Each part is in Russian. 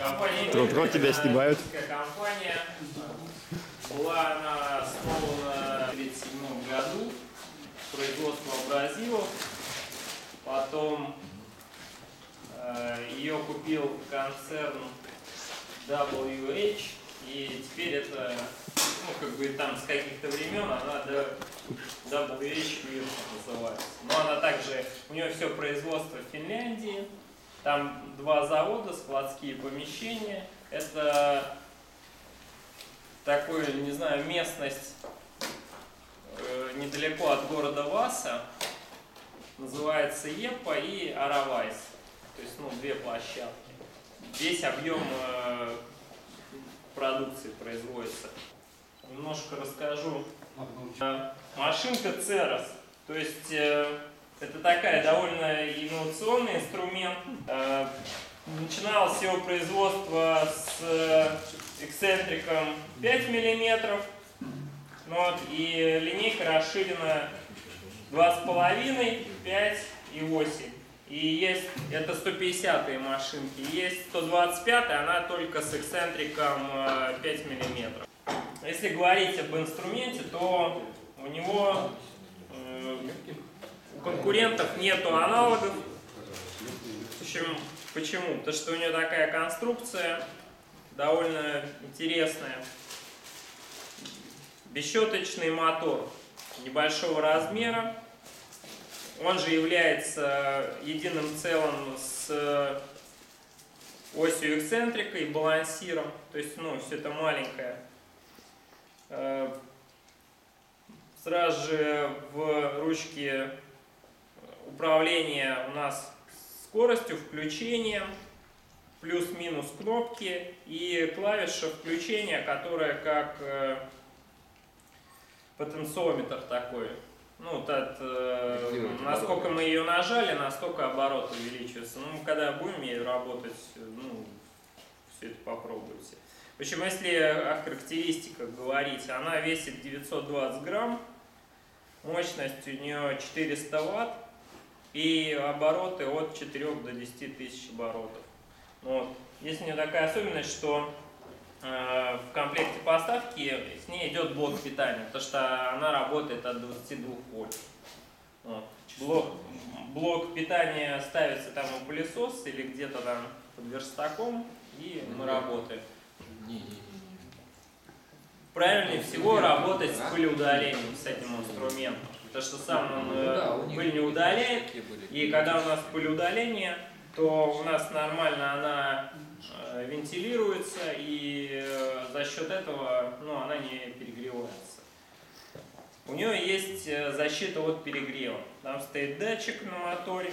Вот тебя снимают. Компания. Была она основана в 1937 году. Производство абразивов. Потом э, ее купил концерн WH. И теперь это, ну, как бы там с каких-то времен она WH называется. Но она также, у нее все производство в Финляндии. Там два завода, складские помещения. Это такой, не знаю, местность э, недалеко от города Васа. Называется Епа и Аравайс. То есть, ну, две площадки. Весь объем э, продукции производится. Немножко расскажу. Э, Машинка Церос. То есть это такая довольно инновационный инструмент. Э, Начиналось его производство с э, эксцентриком 5 миллиметров. Ну вот, и линейка расширена 2,5, 5 и 8. И есть, это 150 машинки, есть 125, она только с эксцентриком э, 5 миллиметров. Если говорить об инструменте, то у него э, конкурентов нету аналогов. Общем, почему? Потому что у нее такая конструкция довольно интересная. Бесщеточный мотор небольшого размера. Он же является единым целым с осью эксцентрика и балансиром. То есть, ну, все это маленькое. Э, Сразу же в ручке управления у нас скоростью включения, плюс-минус кнопки и клавиша включения, которая как э, потенциометр такой. Ну, вот от, э, насколько мы ее нажали, настолько оборот увеличивается. Ну, когда будем ей работать, ну, все это попробуйте. В общем, если о характеристиках говорить, она весит 920 грамм, мощность у нее 400 ватт и обороты от 4 до 10 тысяч оборотов. Вот. Есть у нее такая особенность, что э, в комплекте поставки с ней идет блок питания, потому что она работает от 22 вольт. Вот. Блок, блок питания ставится там у пылесос или где-то там под верстаком, и мы работаем. Правильнее всего работать с пылеудалением, с этим инструментом. Потому что сам он Ну да, э, них пыль не удаляет, и когда у нас пылеудаление, то у нас нормально она э, вентилируется, и э, за счет этого ну, она не перегревается. У нее есть защита от перегрева. Там стоит датчик на моторе,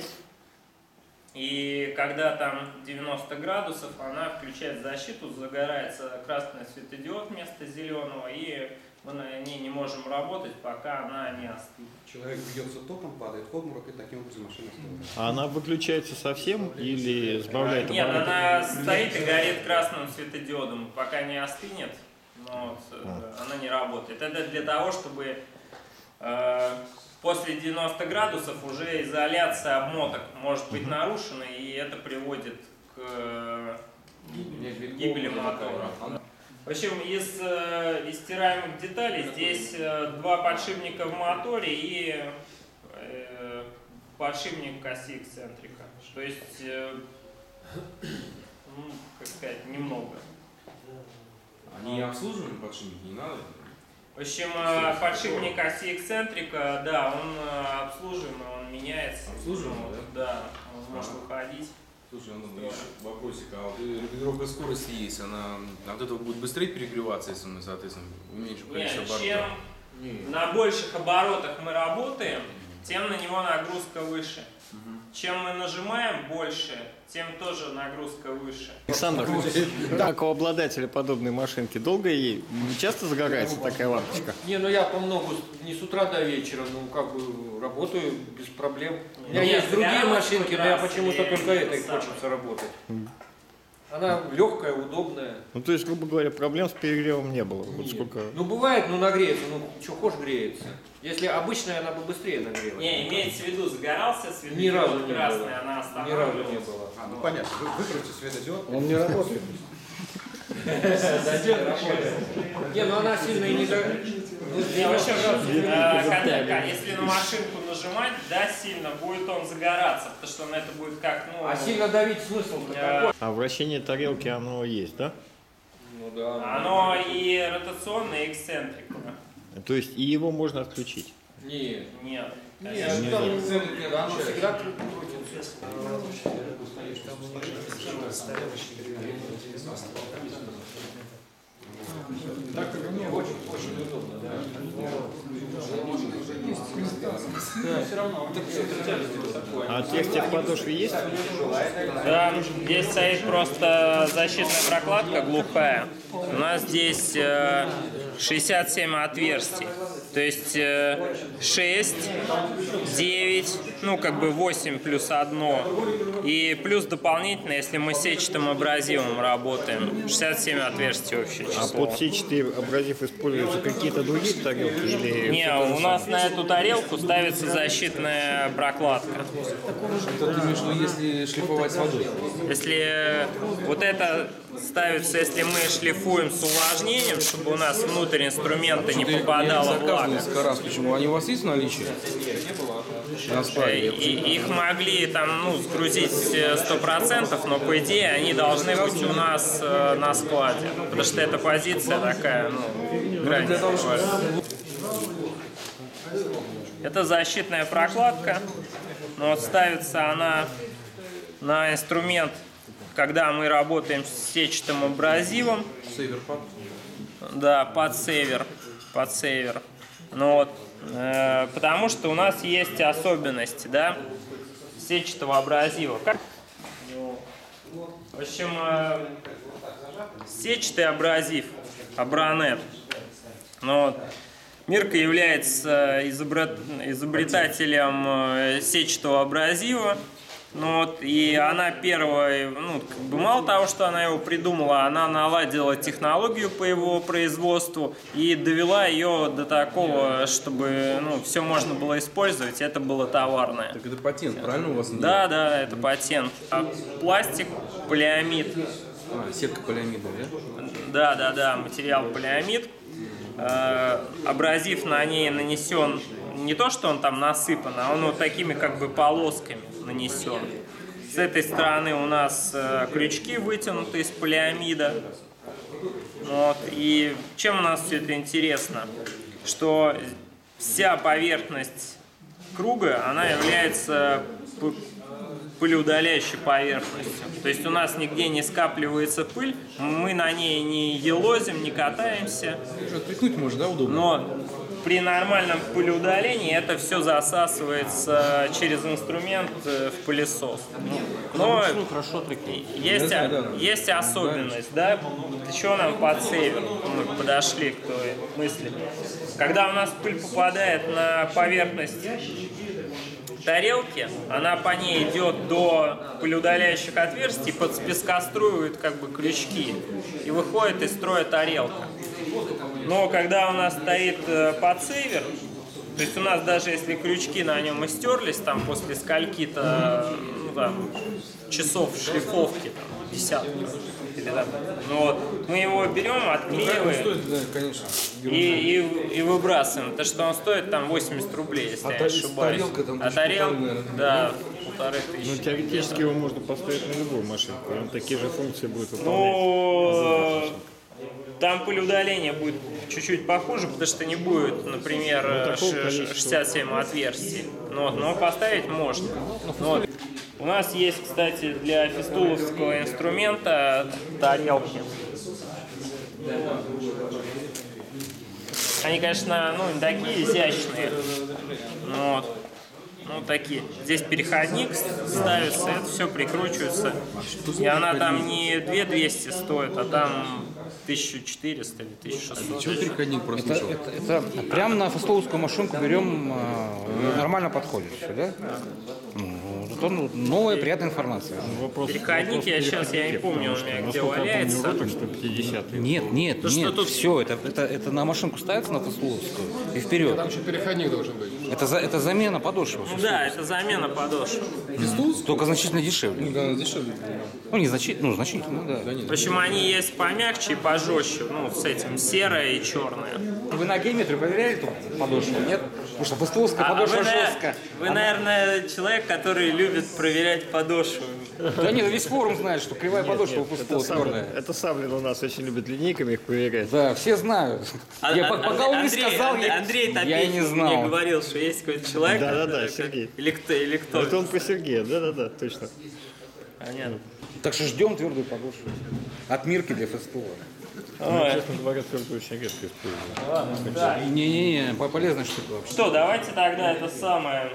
и когда там 90 градусов, она включает защиту, загорается красный светодиод вместо зеленого, и мы на ней не можем работать, пока она не остынет. Человек бьется током, падает в обморок, и таким образом машина стоит. А она выключается совсем или сбавляет Нет, обороты? она стоит и горит красным светодиодом, пока не остынет, но вот, э, А. она не работает. Это для того, чтобы э, после 90 градусов уже изоляция обмоток может быть нарушена, и это приводит к э, гибели мотора. В общем, из, э, из стираемых деталей здесь э, два подшипника в моторе и э, подшипник оси эксцентрика. То есть, э, ну, как сказать, немного. Они обслуживаем подшипники, не надо? В общем, э, подшипник оси эксцентрика, да, он обслуживаемый, он меняется. Обслуживаемый, Вот, Да, он может выходить. Слушай, ну, блин, вопросик, а вот э, регулировка скорости есть, она от этого будет быстрее перегреваться, если мы, соответственно, уменьшим количество Нет, оборотов? чем на больших оборотах мы работаем, тем на него нагрузка выше. Чем мы нажимаем больше, тем тоже нагрузка выше. Александр, как у обладателя подобной машинки, долго ей часто загорается такая лампочка? Не, ну я по много не с утра до вечера, ну как бы работаю без проблем. У меня Нет, есть другие машинки, но я почему-то только этой хочется работать. Она легкая, удобная. Ну, то есть, грубо говоря, проблем с перегревом не было. Вот Нет. сколько... Ну бывает, ну нагреется, ну что хочешь греется. Если обычная, она бы быстрее нагрелась. Не, имеется в виду, загорался светодиод Ни разу не красный, было. она Ни разу останавливалась. не было. А, ну понятно, вы, выкройте светодиод. Он не работает. Не, ну она сильно и не. Не, общем, э, когда- если на машинку нажимать, да, сильно, будет он загораться, потому что он это будет как, ну... А сильно давить смысл какой? А вращение тарелки, оно есть, да? Ну да. Оно и ротационное, и эксцентриковое. То есть, и его можно отключить. Нет. Нет. Нет, там всегда крутится. Так, очень, очень удобно, да. А текст в подошве есть? Да, здесь стоит просто защитная прокладка глухая. У нас здесь э, 67 отверстий. То есть э, 6, 9, ну как бы 8 плюс 1. И плюс дополнительно, если мы сетчатым абразивом работаем, 67 отверстий общее А число. под сетчатый абразив используются какие-то другие тарелки или... Не, у нас на эту тарелку ставится защитная прокладка. Это ты имеешь в виду, если шлифовать с водой? Если вот это ставится, если мы шлифуем с увлажнением, чтобы у нас внутрь инструмента не попадала влага. раз, почему? Они у вас есть в наличии? На Э, складе. и- Их могли там, ну, сгрузить э, 100%, но по идее они должны быть у нас э, на складе. Потому что эта позиция такая, ну, грань буквально. Это защитная прокладка, но вот ставится она на инструмент, когда мы работаем с сетчатым абразивом. Сейверпад. Да, под север. Под север. Ну вот, э, потому что у нас есть особенности, да, сетчатого абразива. Как? В общем, э, сетчатый абразив, абронет. Ну вот, Мирка является изобрет- изобретателем э, сетчатого абразива. Ну вот, и она первая, ну, как бы мало того, что она его придумала, она наладила технологию по его производству и довела ее до такого, чтобы, ну, все можно было использовать, это было товарное. Так это патент, правильно у вас? Да, да, это патент. А пластик, полиамид, А, сетка полиамида, да? да, да, да, материал полиамид. Э, абразив на ней нанесен не то, что он там насыпан, а он вот такими как бы полосками нанесен. С этой стороны у нас э, крючки вытянуты из полиамида. Вот. И чем у нас все это интересно? Что вся поверхность круга, она является пылеудаляющей поверхностью. То есть у нас нигде не скапливается пыль, мы на ней не елозим, не катаемся. Отпихнуть можно, да, удобно? Но при нормальном пылеудалении это все засасывается через инструмент э, в пылесос. Но есть, Я знаю, да. есть особенность, да, еще нам под север мы подошли к той мысли. Когда у нас пыль попадает на поверхность тарелки, она по ней идет до пылеудаляющих отверстий, подспескоструивает как бы крючки и выходит из строя тарелка. Но когда у нас стоит э, подсейвер, то есть у нас даже если крючки на нем и стерлись там после скольки-то ну, там, часов шлифовки, там, десятки, или там, ну, вот, мы его берем, Ну, отклеиваем стоит, да, конечно. и, и, и выбрасываем. То, что он стоит там 80 рублей, если А я ошибаюсь. тарелка там а тарелка, да, полторы Ну, тысячи. теоретически его можно поставить на любую машинку. Он такие же функции будет выполнять. Ну, там пылеудаление будет чуть-чуть похуже, потому что не будет, например, Ну, такого ш- количества. 67 отверстий. Ну, вот, но поставить можно. Ну, вот. У нас есть, кстати, для фистуловского инструмента тарелки. Они, конечно, ну, не такие изящные. Ну, вот. Ну, такие. Здесь переходник ставится, это все прикручивается. И она там не 2200 стоит, а там 1400 или 1600. Чего переходник Это, это, это прямо на фастовскую машинку берем, э, нормально подходит все, да? Ну, Зато ну, новая приятная информация. Вопрос, Переходник я сейчас, я не помню, у меня где валяется. помню, ротор 150 Нет, нет, Да что нет, тут- все, это, это, это на машинку ставится на Фастуловскую и вперед. Там еще переходник должен быть. Это, за, это замена подошвы. Ну да, это замена подошв. Только значительно дешевле. Ну, да, дешевле. Ну, не значительно, ну, значительно, да. Причем они есть помягче и пожестче, ну, с этим серое и черное. Вы на гейметре проверяли эту подошву, нет? Потому что фастуловская А подошва вы, жесткая. вы, наверное, человек, который любит проверять подошву. Да нет, весь форум знает, что кривая подошва у Это фастула Савлин, твердая. это Савлин у нас очень любит линейками их проверять. Да, все знают. А- Я а- по- пока он не Андрей- сказал, Андрей, я, Андрей я Топихин не мне знал. говорил, что есть какой-то человек. Да-да-да, Сергей. Или кто, или кто. Это он про Сергея, да-да-да, точно. Понятно. Так что ждем твердую подошву. От Мирки для фастула. Ну, честно говоря, твердую очень редко использую. Да. Не-не-не, по- полезная штука вообще. Что, давайте тогда это самое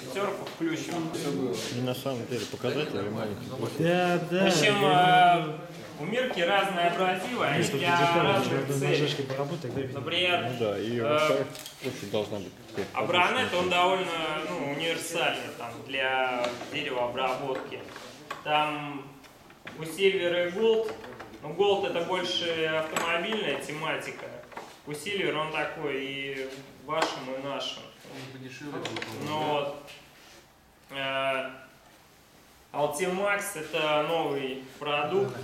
пятерку включим. И на самом деле показатели маленькие. В общем, э, у Мирки разные абразивы, они для разных целей. Например, Ну да, и э, должна быть какая-то Абронет, он довольно ну, универсальный там, для деревообработки. Там у Silver и Gold, ну Gold это больше автомобильная тематика. У Silver он такой и вашим, и нашим. Ну вот. Э, Altimax это новый продукт.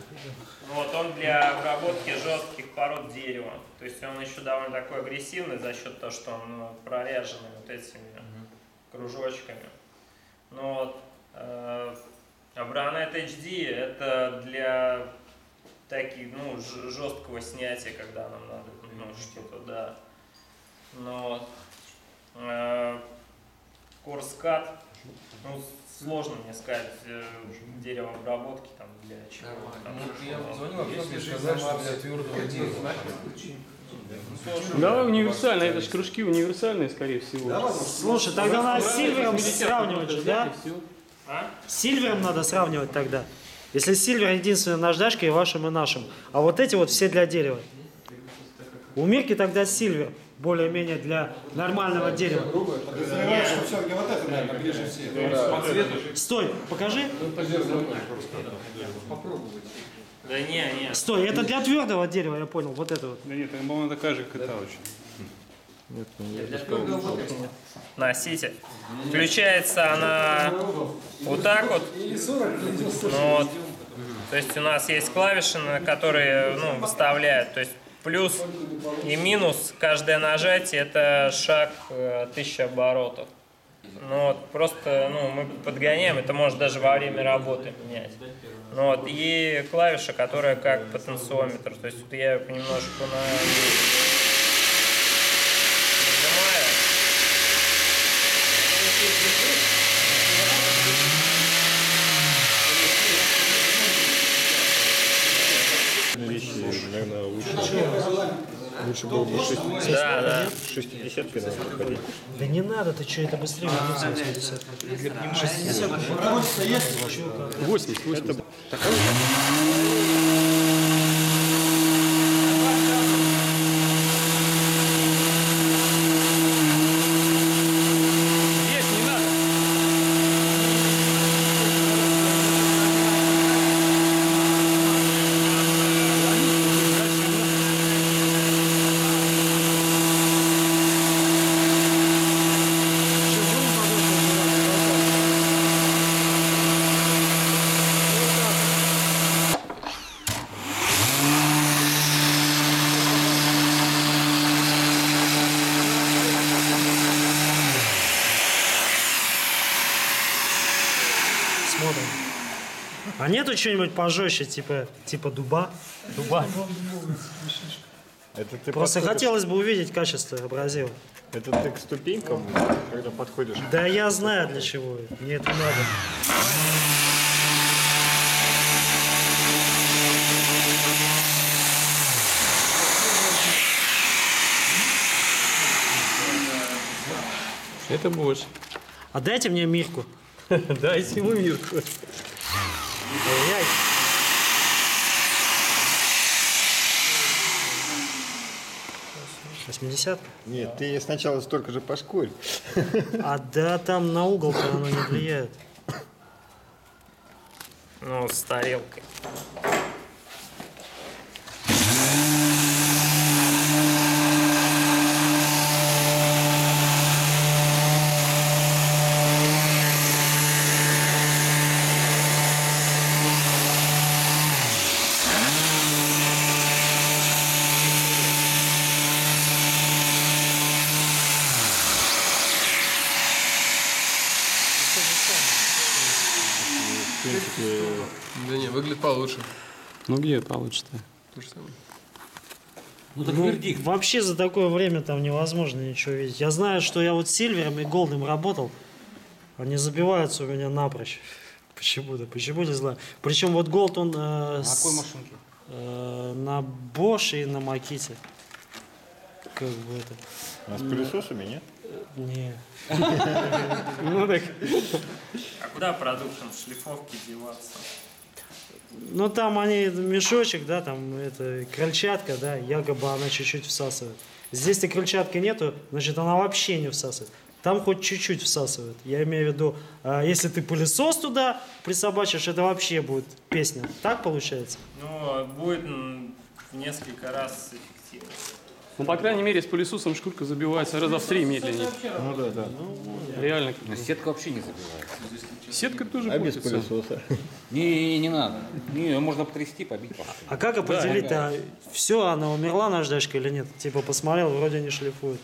Вот, он для обработки жестких пород дерева. То есть он еще довольно такой агрессивный за счет того, что он ну, проряженный вот этими кружочками. Ну вот, э, Abranet HD это для таких, ну, жесткого снятия, когда нам надо, ну, что-то, да. Ну вот. Э, Course ну, сложно мне сказать, э, деревообработки там для чего. там, Я что. звонил, мне сказать, что для твердого дерева. Да, универсально, это же кружки универсальные, скорее всего. Слушай, тогда надо с Сильвером сравнивать же, да? А? С Сильвером надо сравнивать тогда. Если Сильвер единственная наждачка и вашим, и нашим. А вот эти вот все для дерева. У Мирки тогда Сильвер более-менее для нормального дерева. Подозреваю, что все-таки вот это, наверное, ближе всех. Стой, покажи. Да не, не. Стой, это для твердого дерева, я понял. Вот это вот. Да нет, по-моему, такая же, как это очень. Носите. Включается она вот так вот. Ну вот. То есть у нас есть клавиши, на которые ну, выставляют. То есть плюс и минус каждое нажатие это шаг э, 1000 оборотов. Ну вот, просто ну, мы подгоняем, это может даже во время работы менять. Ну вот, и клавиша, которая как потенциометр. То есть вот я ее понемножку на... нажимаю. вещи, наверное, лучше. Бы 60, Да, да. 60 наверное, ходить. Да не надо, ты что, это быстрее 80. 60. 80, 80. Есть, не надо. Смотрим. А нету чего-нибудь пожестче, типа, типа дуба? Дуба. Это ты, Просто подходишь- хотелось бы увидеть качество абразива. это ты к ступенькам, когда подходишь. Да я знаю для чего. Мне это надо. Это больше. А дайте мне Мирку. Дайте ему мирку. 80? Нет, ты сначала столько же пошкурь. А да, там на угол оно не влияет. Ну, с тарелкой. Выглядит получше. ну где получше-то? То же самое. Ну так Ну, вердикт. вообще за такое время там невозможно ничего видеть. Я знаю, что я вот с Сильвером и Голдом работал. Они забиваются у меня напрочь. Почему-то, почему не знаю. Причем вот Голд он э, На с- какой машинке? э, на Bosch и на Маките. Как бы это. А с пылесосами, нет? Не. Ну так. А куда продукшн шлифовки деваться? Ну там они мешочек, да, там это крыльчатка, да, якобы она чуть-чуть всасывает. Здесь-то крыльчатки нету, значит она вообще не всасывает. Там хоть чуть-чуть всасывает. Я имею в виду, а, если ты пылесос туда присобачишь, это вообще будет песня. Так получается? Ну, будет в несколько раз эффективнее. Ну, по крайней мере, с пылесосом шкурка забивается раза в три медленнее. Ну да, да. Реально. Но сетка вообще не забивает. Сетка тоже А без пылесоса? Не, не, не надо. Не, можно потрясти, побить. пошли. А как определить, а все, она умерла наждачка или нет? Типа посмотрел, вроде не шлифует.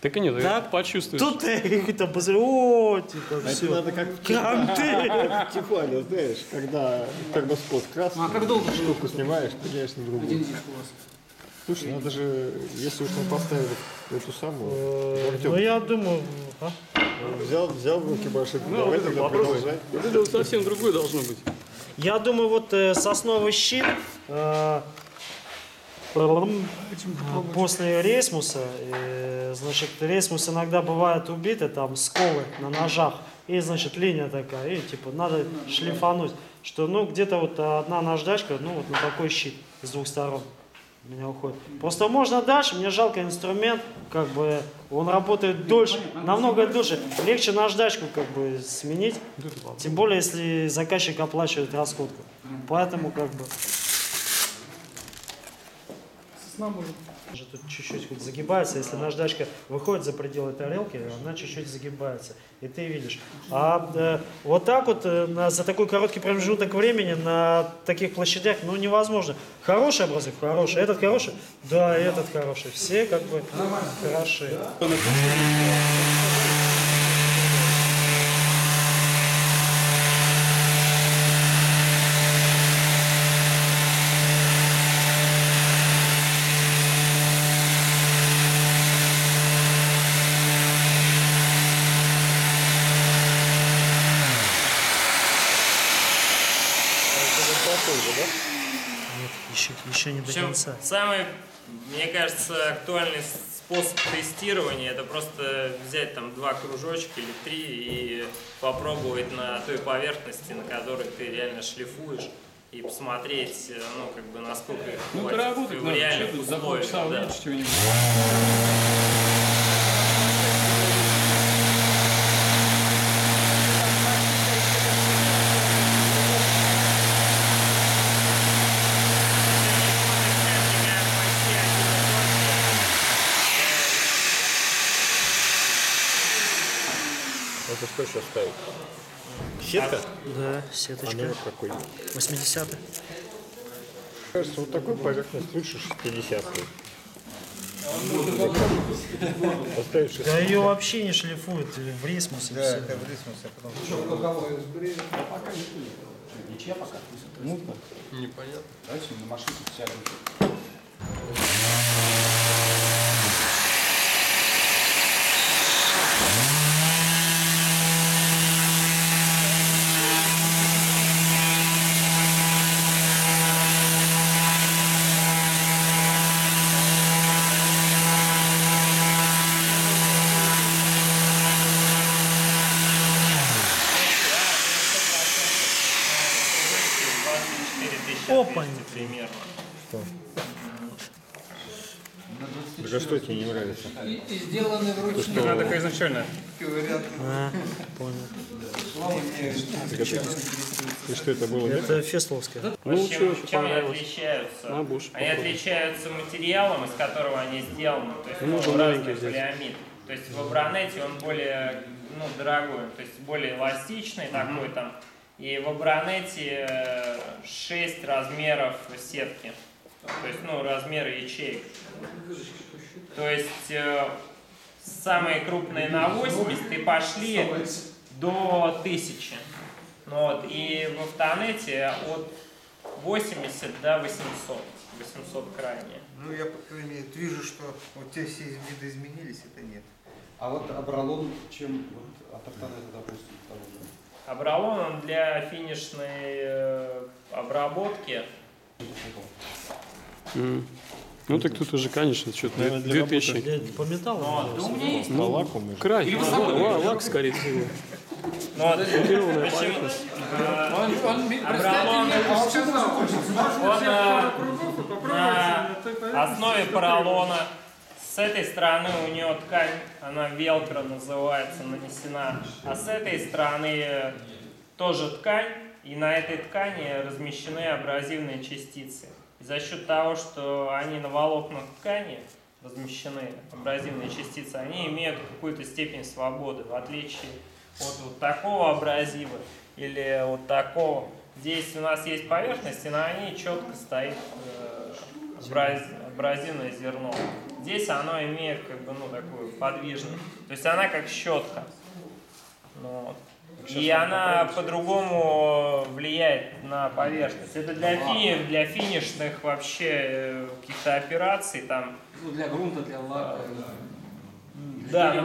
Так и нет, Так? почувствуешь. Тут ты там посмотрел, о, типа, Это все. надо как в Тифале, знаешь, когда термоспот красный, а как долго штуку снимаешь, пыляешь на другую. Слушай, надо же, если уж мы поставили эту самую, Ну Артем, я думаю, а? взял, взял в руки машинку, Ну, давай вот это тогда попробуй. продолжай. Вот это вот совсем другое должно быть. Я думаю, вот э, сосновый щит э, после рейсмуса, э, значит, рейсмус иногда бывает убиты, там сколы на ножах, и, значит, линия такая, и, типа, надо шлифануть, что, ну, где-то вот одна наждачка, ну, вот на такой щит с двух сторон у меня уходит. Просто можно дальше, мне жалко инструмент, как бы, он работает дольше, намного дольше, легче наждачку, как бы, сменить, тем более, если заказчик оплачивает расходку. Поэтому, как бы... Уже тут чуть-чуть хоть загибается, если наждачка выходит за пределы тарелки, она чуть-чуть загибается, и ты видишь. А э, вот так вот э, на- за такой короткий промежуток времени на таких площадях, ну невозможно. Хороший образец, хороший, этот хороший, да, этот хороший, все как бы хороши. Нет, еще, еще не до общем, конца. самый, мне кажется, актуальный способ тестирования это просто взять там два кружочка или три и попробовать на той поверхности, на которой ты реально шлифуешь и посмотреть, э, ну, как бы, насколько их Ну, хватит доработать в надо. реальных Что ты за условиях. полчаса да. увидишь что-нибудь. Это что сейчас ставить? Сетка? Да, А сеточка. номер какой? 80 Кажется, вот такой поверхность лучше 60 Поставить 60 Да ее вообще не шлифуют в рейсмусе. всё. Непонятно. Давайте на машинку сядем. тысячи Опаньки. примерно. Так а что тебе не нравится? И, и сделаны вручную. Она такая изначально. А, понял. И что это было? Это фестовская. Ну, чем, очень чем они отличаются? На, будешь Они отличаются материалом, из которого они сделаны. То есть Ну, можно разный полиамид. То есть в Абронете он более ну, дорогой, то есть более эластичный такой там. И в Абронете 6 размеров сетки. То есть, ну, размеры ячеек. То есть э, самые крупные на 80 и пошли до 1000. Ну Вот, и в автонете от 80 до 800. 800 крайне. Ну, я, по крайней мере, вижу, что вот те все виды изменились, это нет. А вот Абралон, чем вот от автонета, допустим, того же? Абралон он для финишной э, обработки. М. Ну так тут уже, конечно, что-то Наверное, для 2000. Для- По металлу. Но, наверное, да у меня есть. По лаку мы же. Край. Ла- лак, скорее всего. Но, Лакированная почему- поверхность. э, Он, он он э, на основе поролона. С этой стороны у нее ткань, она велкро называется, нанесена. А с этой стороны тоже ткань, и на этой ткани размещены абразивные частицы. И за счет того, что они на волокнах ткани размещены, абразивные частицы, они имеют какую-то степень свободы, в отличие от вот такого абразива или вот такого. Здесь у нас есть поверхность, и на ней четко стоит э, абраз- абразивное зерно. Здесь оно имеет как бы, ну, такую подвижность. То есть она как щетка. Ну, вот. И она по-другому влияет на поверхность. Это для, фини, для финишных вообще э, каких-то операций там. Ну, для грунта, для лака. Да,